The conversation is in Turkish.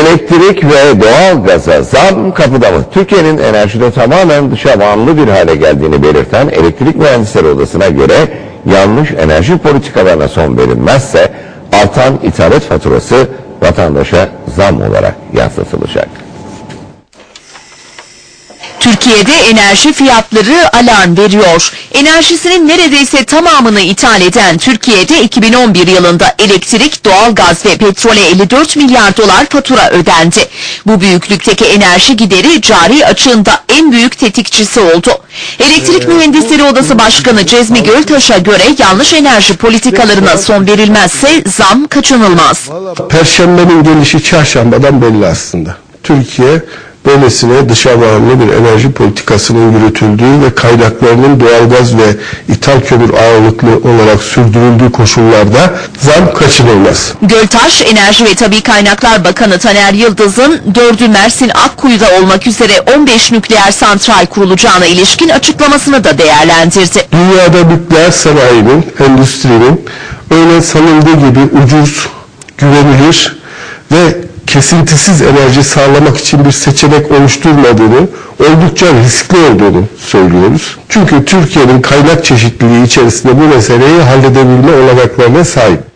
Elektrik ve doğal gaza zam kapıda mı? Türkiye'nin enerjide tamamen dışa bağımlı bir hale geldiğini belirten Elektrik Mühendisleri Odası'na göre yanlış enerji politikalarına son verilmezse artan ithalat faturası vatandaşa zam olarak yansıtılacak. Türkiye'de enerji fiyatları alarm veriyor. Enerjisinin neredeyse tamamını ithal eden Türkiye'de 2011 yılında elektrik, doğalgaz ve petrole 54 milyar dolar fatura ödendi. Bu büyüklükteki enerji gideri cari açığında en büyük tetikçisi oldu. Elektrik Mühendisleri Odası Başkanı Cezmi Göltaş'a göre yanlış enerji politikalarına son verilmezse zam kaçınılmaz. Perşembenin gelişi çarşambadan belli aslında. Türkiye böylesine dışa bağımlı bir enerji politikasının yürütüldüğü ve kaynaklarının doğalgaz ve ithal kömür ağırlıklı olarak sürdürüldüğü koşullarda zam kaçınılmaz. Göltaş, Enerji ve Tabi Kaynaklar Bakanı Taner Yıldız'ın 4'ü Mersin Akkuyu'da olmak üzere 15 nükleer santral kurulacağına ilişkin açıklamasını da değerlendirdi. Dünyada nükleer sanayinin, endüstrinin öyle sanıldığı gibi ucuz, güvenilir ve kesintisiz enerji sağlamak için bir seçenek oluşturmadığını, oldukça riskli olduğunu söylüyoruz. Çünkü Türkiye'nin kaynak çeşitliliği içerisinde bu meseleyi halledebilme olanaklarına sahip.